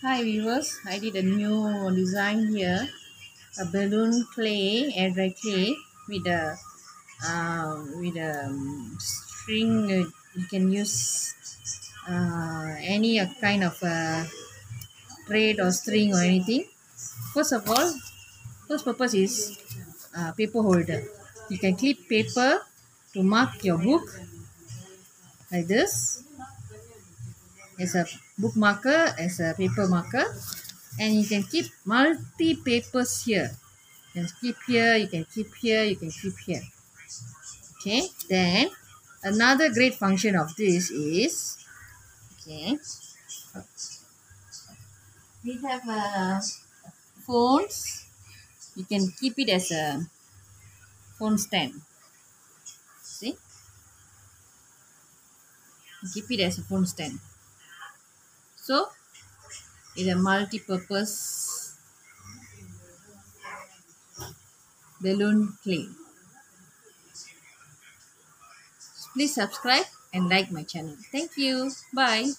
hi viewers. I did a new design here. A balloon clay air dry clay with a uh, with a um, string. You can use uh, any uh, kind of uh, thread or string or anything. First of all first purpose is uh, paper holder. You can clip paper to mark your book like this as a book marker as a paper marker and you can keep multi papers here. You can keep here you can keep here you can keep here. Okay then another great function of this is okay. We have uh, phones you can keep it as a phone stand see? Keep it as a phone stand so it's a multi-purpose balloon clay. Please subscribe and like my channel. Thank you. Bye